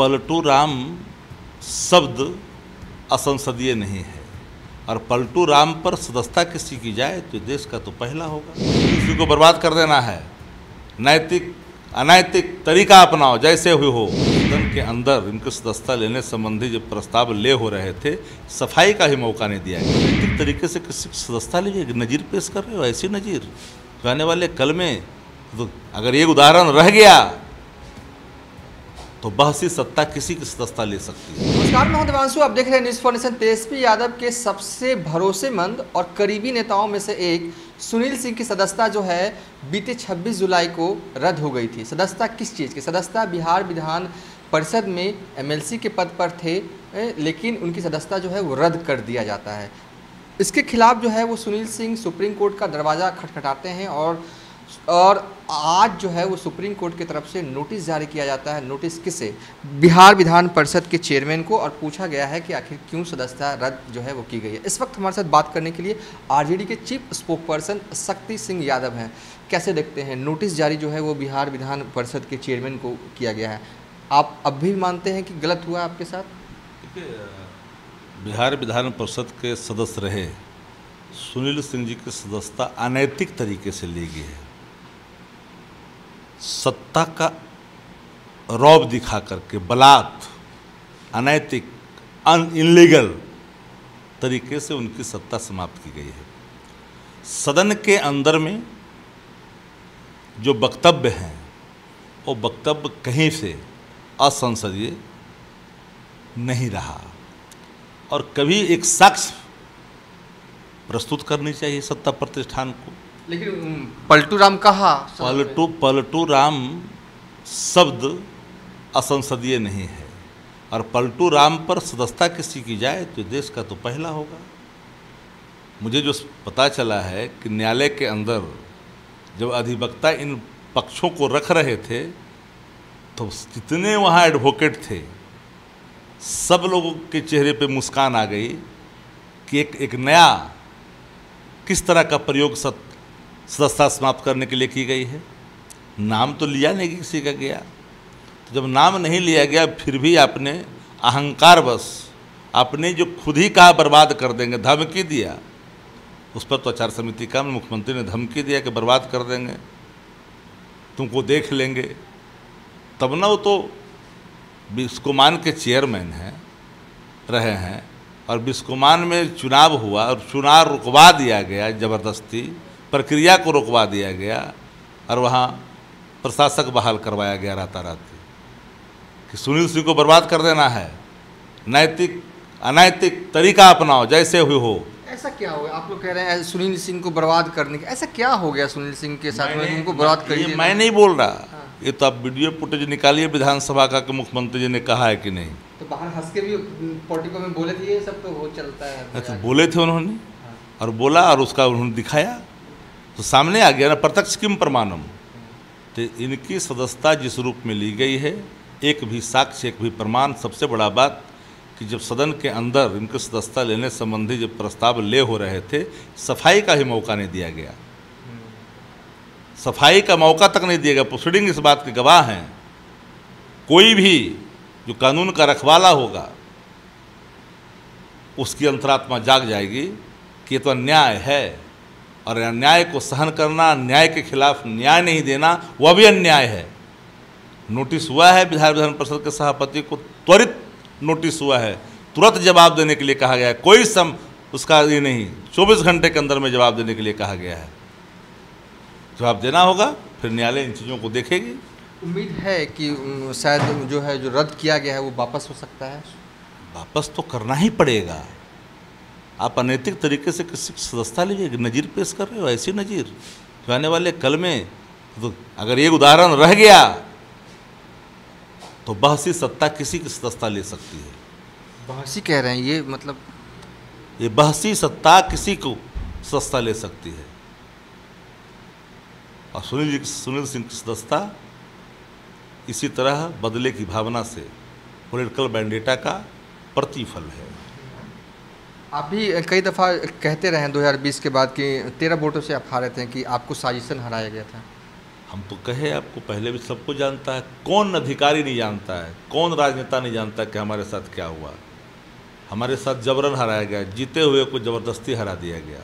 पलटू राम शब्द असंसदीय नहीं है। और पलटू राम पर सदस्यता किसी की जाए तो देश का तो पहला होगा। किसी को बर्बाद कर देना है। नैतिक, अनैतिक तरीका अपनाओ, जैसे हुए हो। सदन के अंदर इनकी सदस्यता लेने संबंधी जो प्रस्ताव ले हो रहे थे, सफ़ाई का ही मौका नहीं दिया गया। नैतिक तरीके से किसी की सदस्यता लीजिए नज़ीर पेश कर रहे हो, ऐसी नज़ीर। आने वाले कल में तो अगर एक उदाहरण रह गया तो बहसी सत्ता किसी की सदस्यता ले सकती है। नमस्कार, मैं देवांशु। आप देख रहे हैं न्यूज़ फाउंडेशन तेजस्वी यादव के सबसे भरोसेमंद और करीबी नेताओं में से एक सुनील सिंह की सदस्यता जो है, बीते 26 जुलाई को रद्द हो गई थी। सदस्यता किस चीज़ की? सदस्यता बिहार विधान परिषद में एमएलसी के पद पर थे लेकिन उनकी सदस्यता जो है वो रद्द कर दिया जाता है। इसके खिलाफ जो है वो सुनील सिंह सुप्रीम कोर्ट का दरवाज़ा खटखटाते हैं और और आज जो है वो सुप्रीम कोर्ट की तरफ़ से नोटिस जारी किया जाता है। नोटिस किसे? बिहार विधान परिषद के चेयरमैन को और पूछा गया है कि आखिर क्यों सदस्यता रद्द जो है वो की गई है। इस वक्त हमारे साथ बात करने के लिए आरजेडी के chief spoke person Shakti Singh Yadav हैं। कैसे देखते हैं? नोटिस जारी जो है वो बिहार विधान परिषद के चेयरमैन को किया गया है। आप अब भी मानते हैं कि गलत हुआ आपके साथ? बिहार विधान परिषद के सदस्य रहे सुनील सिंह जी की सदस्यता अनैतिक तरीके से ली गई है। सत्ता का रौब दिखा करके, बलात्, अनैतिक, अन, इनलीगल तरीके से उनकी सत्ता समाप्त की गई है। सदन के अंदर में जो वक्तव्य हैं, वो वक्तव्य कहीं से असंसदीय नहीं रहा। और कभी एक साक्ष्य प्रस्तुत करनी चाहिए सत्ता प्रतिष्ठान को। लेकिन पलटू राम कहा? पलटू पलटू राम शब्द असंसदीय नहीं है। और पलटू राम पर सदस्यता किसी की जाए तो देश का तो पहला होगा। मुझे जो पता चला है कि न्यायालय के अंदर जब अधिवक्ता इन पक्षों को रख रहे थे तो जितने वहाँ एडवोकेट थे सब लोगों के चेहरे पे मुस्कान आ गई कि एक एक नया किस तरह का प्रयोग सत सदस्यता समाप्त करने के लिए की गई है। नाम तो लिया नहीं किसी का गया। तो जब नाम नहीं लिया गया, फिर भी आपने अहंकार बस, आपने जो खुद ही कहा बर्बाद कर देंगे, धमकी दिया। उस पर तो आचार समिति का मुख्यमंत्री ने धमकी दिया कि बर्बाद कर देंगे। तुमको देख लेंगे। तब ना वो तो बिस्कोमान के चेयरमैन हैं, रहे हैं, और बिस्कोमान में चुनाव हुआ और चुनाव रुकवा दिया गया ज़बरदस्ती। प्रक्रिया को रोकवा दिया गया और वहाँ प्रशासक बहाल करवाया गया राताराती। कि सुनील सिंह को बर्बाद कर देना है। नैतिक अनैतिक तरीका अपनाओ जैसे हुए हो। ऐसा क्या हो गया आप लोग कह रहे हैं सुनील सिंह को बर्बाद करने के ऐसा क्या हो गया सुनील सिंह के साथ में? उनको बर्बाद ये करिए मैं नहीं बोल रहा। हाँ। ये तो आप वीडियो फुटेज निकालिए विधानसभा का कि मुख्यमंत्री जी ने कहा है कि नहीं। तो बाहर हंस के भी पॉलिटिको में बोले थे ये सब तो हो चलता है। अच्छा बोले थे उन्होंने? और बोला और उसका उन्होंने दिखाया। तो सामने आ गया ना, प्रत्यक्ष किम प्रमाणम? तो इनकी सदस्यता जिस रूप में ली गई है, एक भी साक्ष्य, एक भी प्रमाण, सबसे बड़ा बात कि जब सदन के अंदर इनकी सदस्यता लेने संबंधी जब प्रस्ताव ले हो रहे थे, सफ़ाई का ही मौका नहीं दिया गया। सफ़ाई का मौका तक नहीं दिया गया। प्रोसीडिंग इस बात के गवाह हैं। कोई भी जो कानून का रखवाला होगा, उसकी अंतरात्मा जाग जाएगी कि ये तो अन्याय है। और अन्याय को सहन करना न्याय के खिलाफ न्याय नहीं देना वह भी अन्याय है। नोटिस हुआ है बिहार विधान परिषद के सभापति को त्वरित नोटिस हुआ है। तुरंत जवाब देने के लिए कहा गया है कोई सम उसका ये नहीं 24 घंटे के अंदर में जवाब देने के लिए कहा गया है। जवाब देना होगा फिर न्यायालय इन चीज़ों को देखेगी। उम्मीद है कि शायद जो है जो रद्द किया गया है वो वापस हो सकता है? वापस तो करना ही पड़ेगा। आप अनैतिक तरीके से किसी की सदस्यता लीजिए नज़ीर पेश कर रहे हो ऐसी नज़ीर। जो आने वाले कल में तो अगर एक उदाहरण रह गया तो बहसी सत्ता किसी की सदस्यता ले सकती है। बहसी कह रहे हैं ये मतलब ये बहसी सत्ता किसी को सदस्यता ले सकती है। और सुनील जी सुनील सिंह की सदस्यता इसी तरह बदले की भावना से पोलिटिकल बैंडेटा का प्रतिफल है। आप भी कई दफ़ा कहते रहे हैं 2020 के बाद कि तेरह वोटों से आप हारे थे कि आपको साजिशन हराया गया था। हम तो कहे आपको पहले भी सबको जानता है, कौन अधिकारी नहीं जानता है, कौन राजनेता नहीं जानता कि हमारे साथ क्या हुआ। हमारे साथ जबरन हराया गया, जीते हुए को ज़बरदस्ती हरा दिया गया।